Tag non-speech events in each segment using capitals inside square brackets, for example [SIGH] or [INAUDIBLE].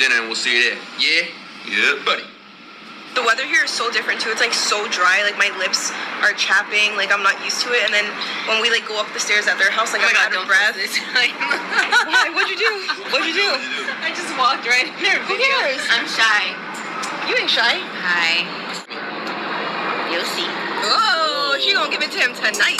dinner, and we'll see you there. Yeah? Yeah, buddy. The weather here is so different too. It's like so dry. Like my lips are chapping. Like I'm not used to it. And then when we like go up the stairs at their house, like Oh I'm God, out of don't breath. this. [LAUGHS] Why? What'd you do? What'd you do? I just walked right in their Who cares? I'm shy. You ain't shy. Hi. You'll see. Oh, she gonna give it to him tonight.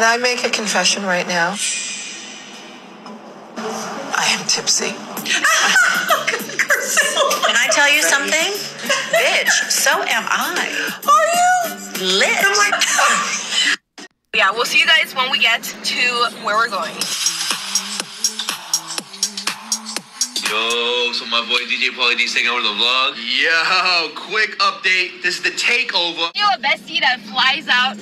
Can I make a confession right now? I am tipsy. [LAUGHS] Can I tell you something? Bitch, so am I. Are you? Lit. Oh [LAUGHS] yeah, we'll see you guys when we get to where we're going. Yo, so my boy DJ Pauly D's taking over the vlog. Yo, quick update. This is the takeover. You a bestie that flies out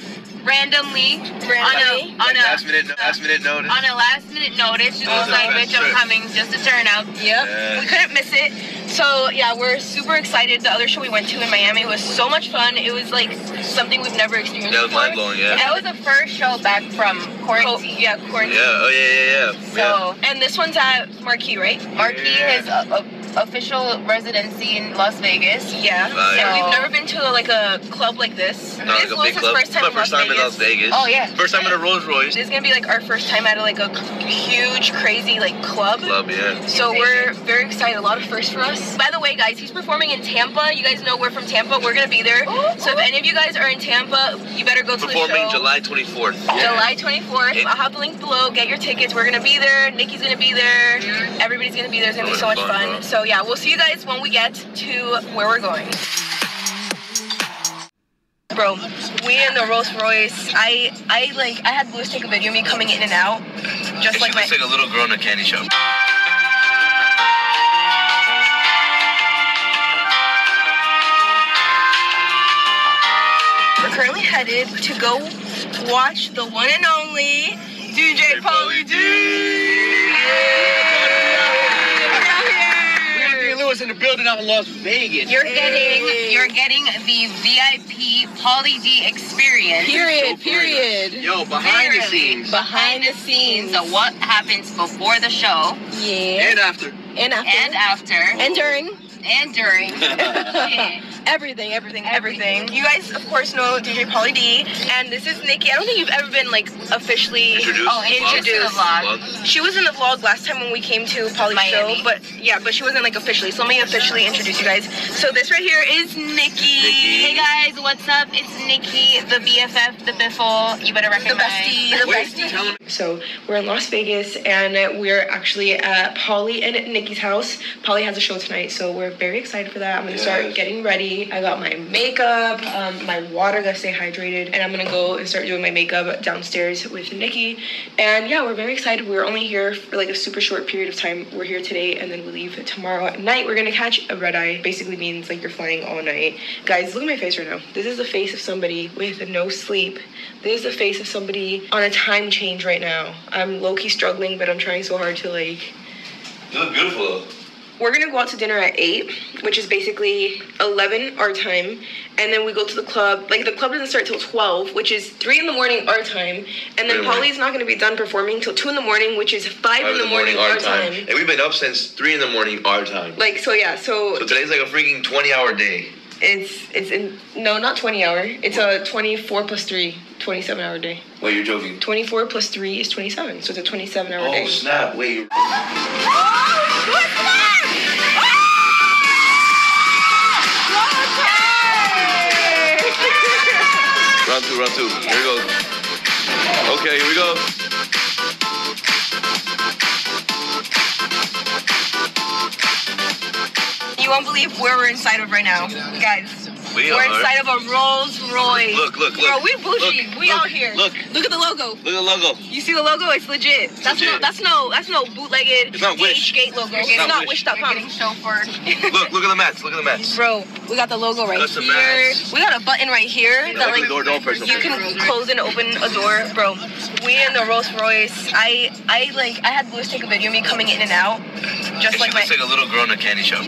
randomly, Randomly? on a on a last minute, last minute notice. on a last minute notice. Just Oh, was like, that's bitch, I'm coming just to turn out. Yep. Yeah. We couldn't miss it. So yeah, we're super excited. The other show we went to in Miami was so much fun. It was like something we've never experienced. That was mind blowing, yeah. That was the first show back from Co- quarantine. yeah, quarantine. Yeah, oh yeah, yeah, yeah. So And this one's at Marquee, right? Marquee Yeah. his uh, uh, official residency in Las Vegas. Yeah. Right. And So- we've never been to like a club like this. Not this like a was big his club. first time my in first Las time in Vegas. Las Vegas. Oh, yeah. First time in a Rolls Royce. This is gonna be like our first time at a, like a huge, crazy like club. Club, yeah. So we're very excited. A lot of firsts for us. By the way, guys, he's performing in Tampa. You guys know we're from Tampa. We're gonna be there. Oh, so if any of you guys are in Tampa, you better go to the show. Performing show. July 24th. July 24th. It- I'll have the link below. Get your tickets. We're gonna be there. Nikki's gonna be there. Everybody's gonna be there. It's gonna be so much Fun, fun. bro. So yeah, we'll see you guys when we get to where we're going. Bro, we in the Rolls Royce. I I like I had Lewis take a video of me coming in and out, just like she my. looks like a little girl in a candy shop. We're currently headed to go watch the one and only DJ Pauly D. Anthony Lewis in the building out in Las Vegas. You're getting you're getting the VIP Pauly D experience. Period. Period. Yo, behind the scenes Behind the scenes of what happens before the show Yeah. and after. And after. and after And during. and during. [LAUGHS] Yeah. Everything, everything, everything. You guys, of course, know DJ Pauly D, and this is Nikki. I don't think you've ever been like officially Introduced. Oh, introduced to the vlog. Vlog. She was in the vlog last time when we came to Pauly's show, but yeah, but she wasn't like officially. So let me officially introduce you guys. So this right here is Nikki. Hey guys, what's up? It's Nikki, the BFF, the Biffle. You better recognize. The recognize. bestie, the Wait, bestie. So we're in Las Vegas, and we're actually at Pauly and Nikki's house. Pauly has a show tonight, so we're very excited for that. I'm gonna start getting ready. I got my makeup, um, my water, gotta stay hydrated, and I'm gonna go and start doing my makeup downstairs with Nikki. And yeah, we're very excited. We're only here for like a super short period of time. We're here today, and then we leave tomorrow at night. We're gonna catch a red eye. Basically means like you're flying all night. Guys, look at my face right now. This is the face of somebody with no sleep. This is the face of somebody on a time change right now. I'm low key struggling, but I'm trying so hard to like You look beautiful. We're gonna go out to dinner at eight, which is basically eleven our time, and then we go to the club. Like the club doesn't start till twelve, which is three in the morning our time, and then? Pauly's not gonna be done performing till two in the morning, which is five, Five in the morning, our time. And we've been up since three in the morning our time. Like so, yeah. So So today's like a freaking 20 hour day. it's it's in no, not twenty hour. It's a twenty four plus three, 27 hour day. Wait, you're joking. Twenty four plus three is twenty seven, so it's a twenty seven hour oh, day. Oh snap! Wait, [LAUGHS] round two, round two. Here we go. Okay, here we go. You won't believe where we're inside of right now, guys. We We're are. inside of a Rolls Royce. Look, look, look. Bro, we bougie. Look, we look, out here. look. Look at the logo. Look at the logo. You see the logo? It's legit. That's no. That's no. That's no bootlegged. It's not Wish. Gate logo. It's It's not not Wish. Wish.com. Getting chauffeured. [LAUGHS] Look, look at the mats. Look at the mats. Bro, we got the logo right Custom here. mats. We got a button right here that Open like door, don't press you can close and open a door, bro. We in the Rolls Royce. I I like I had Louis take a video of me coming in and out, just She like my. looks like a little girl in a candy shop.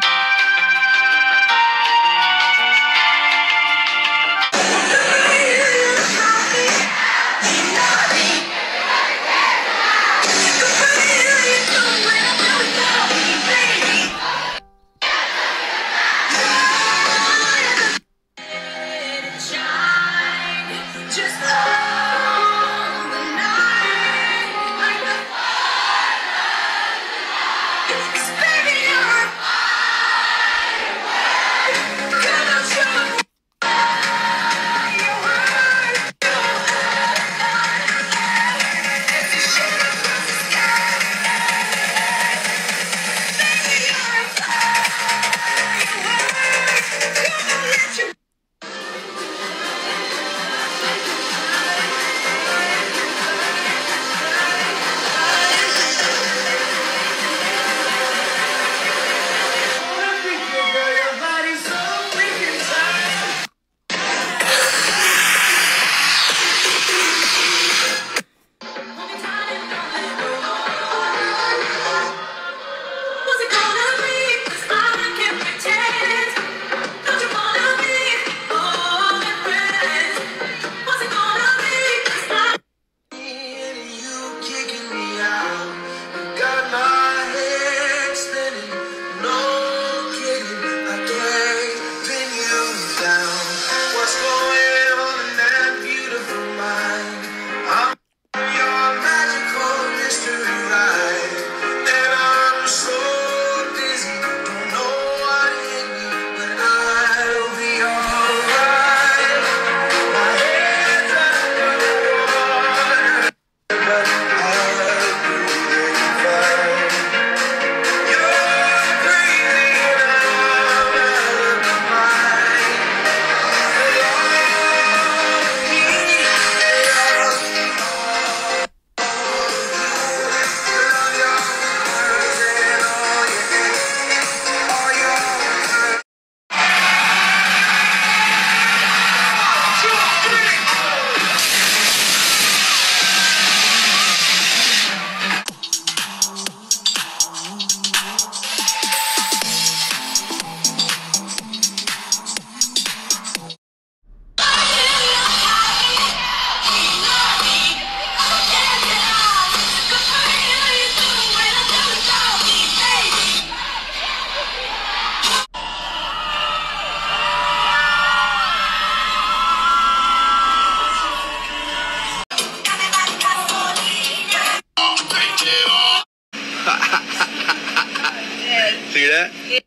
That?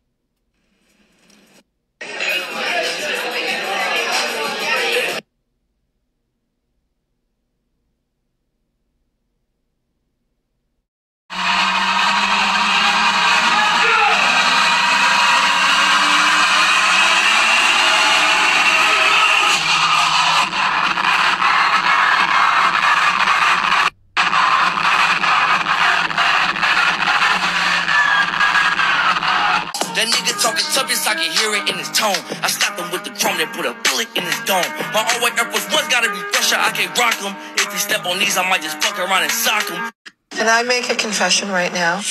That nigga talking toughness, I can hear it in his tone. I stopped him with the chrome, then put a bullet in his dome. My all white Air Force One's gotta be fresher, I can't rock him. If he step on these, I might just fuck around and sock him. Can I make a confession right now?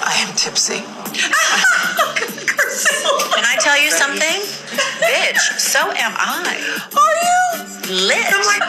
I am tipsy. Can I tell you something? Bitch, so am I. Are you? Lit. Oh I'm like,